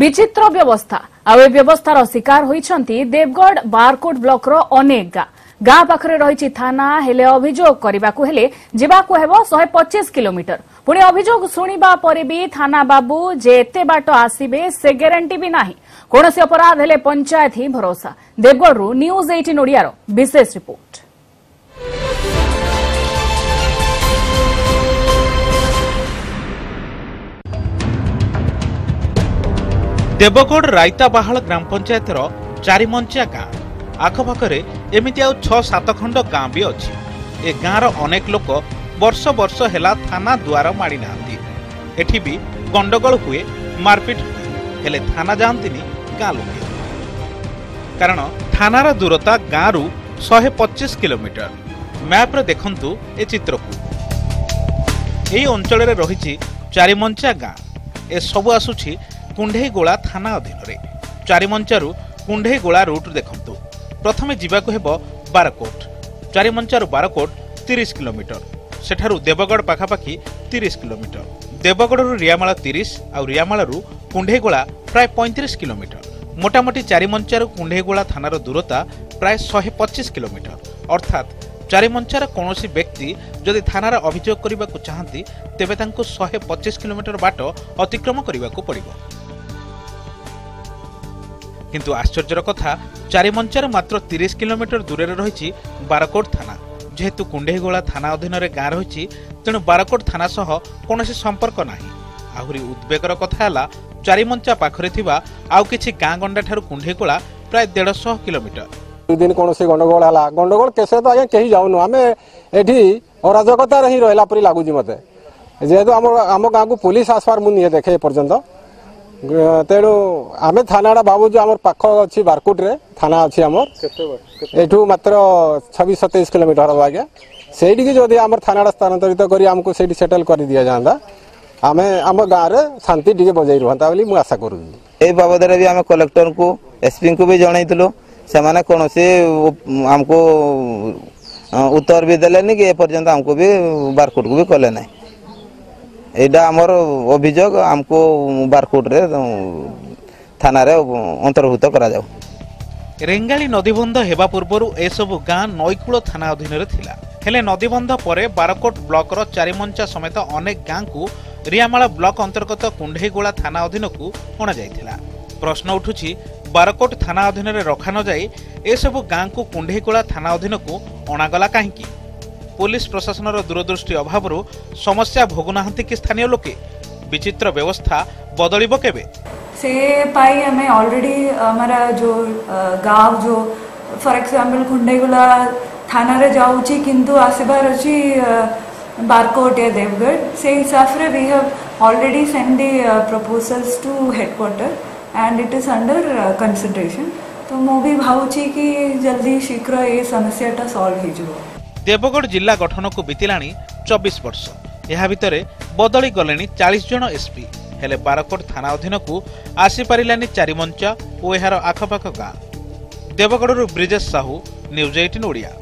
ବିଚିତ୍ର ବ୍ୟବସ୍ଥା ଆଉ ଏ ବ୍ୟବସ୍ଥାର ଶିକାର ହୋଇଛନ୍ତି ଦେବଗଡ଼ ବାରକୋଟ ବ୍ଲକର ଅନେକ ଗାଁ ଗାଁ ପାଖରେ ରହିଛି ଥାନା ହେଲେ ଅଭିଯୋଗ କରିବାକୁ ହେଲେ ଯିବାକୁ ହେବ ଶହେ ପଚିଶ କିଲୋମିଟର ପୁଣି ଅଭିଯୋଗ ଶୁଣିବା ପରେ ବି ଥାନା ବାବୁ ଯେ ଏତେ ବାଟ ଆସିବେ ସେ ଗ୍ୟାରେଣ୍ଟି ବି ନାହିଁ କୌଣସି ଅପରାଧ ହେଲେ ପଞ୍ଚାୟତ ହିଁ ଭରସା ଦେବଗଡ଼ରୁ ନ୍ୟୁଜ୍ ଏଇଟିନ୍ ଓଡ଼ିଆର ବିଶେଷ ରିପୋର୍ଟ ଦେବଗଡ଼ ରାଇତାବାହାଳ ଗ୍ରାମ ପଞ୍ଚାୟତର ଚାରିମଞ୍ଚିଆ ଗାଁ ଆଖପାଖରେ ଏମିତି ଆଉ ଛଅ ସାତ ଖଣ୍ଡ ଗାଁ ବି ଅଛି ଏ ଗାଁର ଅନେକ ଲୋକ ବର୍ଷ ବର୍ଷ ହେଲା ଥାନା ଦୁଆର ମାଡ଼ି ନାହାନ୍ତି ଏଠି ବି ଗଣ୍ଡଗୋଳ ହୁଏ ମାରପିଟ ହୁଏ ହେଲେ ଥାନା ଯାଆନ୍ତିନି ଗାଁ ଲୋକେ କାରଣ ଥାନାର ଦୂରତା ଗାଁରୁ ଶହେ ପଚିଶ କିଲୋମିଟର ମ୍ୟାପ୍ରେ ଦେଖନ୍ତୁ ଏ ଚିତ୍ରକୁ ଏହି ଅଞ୍ଚଳରେ ରହିଛି ଚାରିମଞ୍ଚିଆ ଗାଁ ଏସବୁ ଆସୁଛି କୁଣ୍ଢେଇଗୋଳା ଥାନା ଅଧୀନରେ ଚାରିମଞ୍ଚାରୁ କୁଣ୍ଢେଇଗୋଳା ରୁଟ୍ ଦେଖନ୍ତୁ ପ୍ରଥମେ ଯିବାକୁ ହେବ ବାରକୋଟ ଚାରିମଞ୍ଚାରୁ ବାରକୋଟ ତିରିଶ କିଲୋମିଟର ସେଠାରୁ ଦେବଗଡ଼ ପାଖାପାଖି ତିରିଶ କିଲୋମିଟର ଦେବଗଡ଼ରୁ ରିଆମାଳ ତିରିଶ ଆଉ ରିଆମାଳରୁ କୁଣ୍ଢେଇଗୋଳା ପ୍ରାୟ ପଇଁତିରିଶ କିଲୋମିଟର মোটামুটি চারিমঞ্চার কুণ্ঢেইগোলা থানার দূরতা প্রায় শহে পঁচিশ কিলোমিটর অর্থাৎ চারিমঞ্চার কৌশি ব্যক্তি যদি থানার অভিযোগ করা চাহিদা তেবে তাঁর শহে পঁচিশ কিলোমিটর বাট অতিক্রম করা পড়ব কিন্তু আশ্চর্যের কথা চারিমঞ্চার মাত্র তিরিশ কিলোমিটর দূরে রয়েছে বারকোট থানা যেহেতু কুণ্ডেইগোলা থানা অধীনরে গাঁ রয়েছে তেমন বারকোট থানা সহ কোণী সম্পর্ক না আহরি উদ্বেগর কথা হল চারিমঞ্চা পাখে থাকা আউ কিছু গাঁ গণ্ডা ঠার কুণ্ডেইগোলা প্রায় দেড়শ কিলোমিটর দিন কোণী গণ্ডগোল হল গণ্ডগোল কেসে তো আজ্ঞা কেহি যাও আমি এটি অরাজকতার হি রহলা পরি লাগুছি মতো যেহেতু আমার আম গাঁকু পুলিশ আসবার মু নিয়ে দেখে এ পর্যন্ত ତେଣୁ ଆମେ ଥାନାଟା ଭାବୁଛୁ ଆମର ପାଖ ଅଛି ବାରକୁଟରେ ଥାନା ଅଛି ଆମର ଏଠୁ ମାତ୍ର ଛବିଶ ସତେଇଶ କିଲୋମିଟର ହବ ଆଜ୍ଞା ସେଇଠିକି ଯଦି ଆମର ଥାନାଟା ସ୍ଥାନାନ୍ତରିତ କରି ଆମକୁ ସେଇଠି ସେଟେଲ୍ କରି ଦିଆଯାଆନ୍ତା ଆମେ ଆମ ଗାଁରେ ଶାନ୍ତି ଟିକେ ବଜାଇ ରୁହନ୍ତା ବୋଲି ମୁଁ ଆଶା କରୁଛି ଏଇ ବାବଦରେ ବି ଆମେ କଲେକ୍ଟରଙ୍କୁ ଏସ୍ପିଙ୍କୁ ବି ଜଣାଇଥିଲୁ ସେମାନେ କୌଣସି ଆମକୁ ଉତ୍ତର ବି ଦେଲେନି କି ଏପର୍ଯ୍ୟନ୍ତ ଆମକୁ ବି ବାରକୁଟକୁ ବି କଲେ ନାହିଁ ଏଇଟା ଆମର ଅଭିଯୋଗ ଆମକୁ ବାରକୋଟରେ ଥାନାରେ ଅନ୍ତର୍ଭୁକ୍ତ କରାଯାଉ ରେଙ୍ଗାଲି ନଦୀବନ୍ଧ ହେବା ପୂର୍ବରୁ ଏସବୁ ଗାଁ ନଈକୂଳ ଥାନା ଅଧୀନରେ ଥିଲା ହେଲେ ନଦୀବନ୍ଧ ପରେ ବାରକୋଟ ବ୍ଲକର ଚାରିମଞ୍ଚା ସମେତ ଅନେକ ଗାଁକୁ ରିଆମାଳା ବ୍ଲକ ଅନ୍ତର୍ଗତ କୁଣ୍ଢେଇଗୋଳା ଥାନା ଅଧୀନକୁ ଅଣାଯାଇଥିଲା ପ୍ରଶ୍ନ ଉଠୁଛି ବାରକୋଟ ଥାନା ଅଧୀନରେ ରଖାନଯାଇ ଏସବୁ ଗାଁକୁ କୁଣ୍ଢେଇଗୋଳା ଥାନା ଅଧୀନକୁ ଅଣାଗଲା କାହିଁକି ପୋଲିସ ପ୍ରଶାସନର ଦୂରଦୃଷ୍ଟି ଅଭାବରୁ ସମସ୍ୟା ଭୋଗୁନାହାନ୍ତି କି ସ୍ଥାନୀୟ ଲୋକେ ବିଚିତ୍ର ବ୍ୟବସ୍ଥା ବଦଳିବ କେବେ ସେ ପାଇଁ ଆମେ ଅଲରେଡି ଆମର ଯୋଉ ଗାଁ ଯୋଉ ଫର ଏକ୍ସାମ୍ପଲ ଖୁଣ୍ଡେଗୁଲା ଥାନାରେ ଯାଉଛି କିନ୍ତୁ ଆସିବାର ଅଛି ବାରକୋଟିଆ ଦେବଗଡ଼ ସେଇ ହିସାବରେ we have already send the proposals to headquarter and it is under consideration तो मु भी भावुची कि जल्दी शीघ्र ये समस्याटा सॉल्व हो ଦେବଗଡ଼ ଜିଲ୍ଲା ଗଠନକୁ ବିତିଲାଣି ଚବିଶ ବର୍ଷ ଏହା ଭିତରେ ବଦଳି ଗଲେଣି ଚାଳିଶ ଜଣ ଏସ୍ପି ହେଲେ ବାରକୋଟ ଥାନା ଅଧୀନକୁ ଆସିପାରିଲାନି ଚାରିମଞ୍ଚ ଓ ଏହାର ଆଖପାଖ ଗାଁ ଦେବଗଡ଼ରୁ ବ୍ରିଜେଶ ସାହୁ ନ୍ୟୁଜ୍ ଏଇଟିନ୍ ଓଡ଼ିଆ